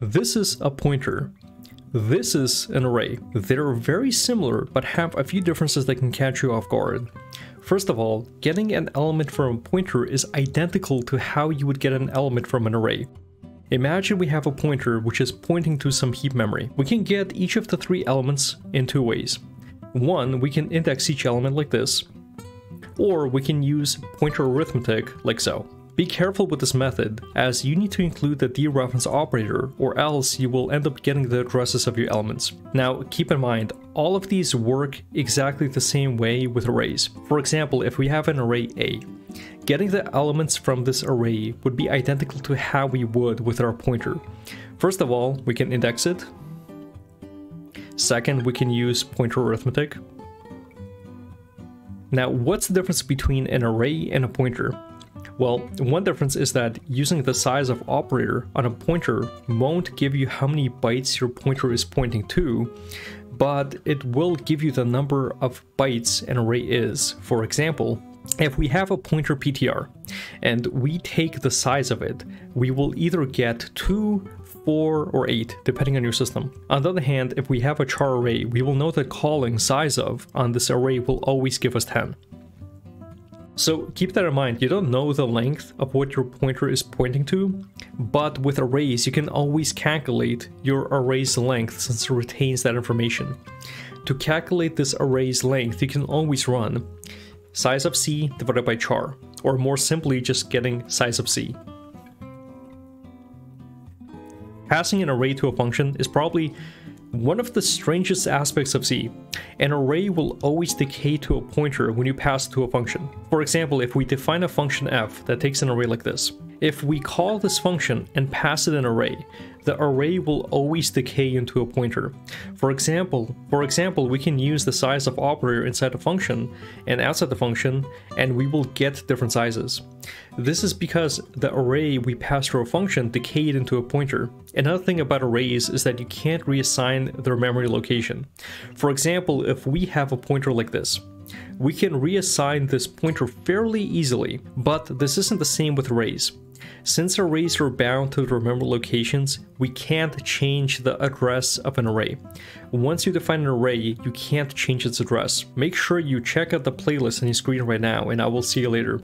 This is a pointer. This is an array. They're very similar, but have a few differences that can catch you off guard. First of all, getting an element from a pointer is identical to how you would get an element from an array. Imagine we have a pointer which is pointing to some heap memory. We can get each of the three elements in two ways. One, we can index each element like this, or we can use pointer arithmetic like so. Be careful with this method, as you need to include the dereference operator, or else you will end up getting the addresses of your elements. Now, keep in mind, all of these work exactly the same way with arrays. For example, if we have an array A, getting the elements from this array would be identical to how we would with our pointer. First of all, we can index it. Second, we can use pointer arithmetic. Now, what's the difference between an array and a pointer? Well, one difference is that using the size of operator on a pointer won't give you how many bytes your pointer is pointing to, but it will give you the number of bytes an array is. For example, if we have a pointer PTR and we take the size of it, we will either get 2, 4, or 8, depending on your system. On the other hand, if we have a char array, we will know that calling size of on this array will always give us 10. So keep that in mind, you don't know the length of what your pointer is pointing to, but with arrays you can always calculate your array's length since it retains that information. To calculate this array's length, you can always run size of c divided by char, or more simply just getting size of c. Passing an array to a function is probably one of the strangest aspects of C, an array will always decay to a pointer when you pass it to a function. For example, if we define a function f that takes an array like this, if we call this function and pass it an array, the array will always decay into a pointer. For example, for example, we can use the size of operator inside a function and outside the function, and we will get different sizes. This is because the array we pass through a function decayed into a pointer. Another thing about arrays is that you can't reassign their memory location. For example, if we have a pointer like this, we can reassign this pointer fairly easily, but this isn't the same with arrays. Since arrays are bound to memory locations, we can't change the address of an array. Once you define an array, you can't change its address. Make sure you check out the playlist on your screen right now, and I will see you later.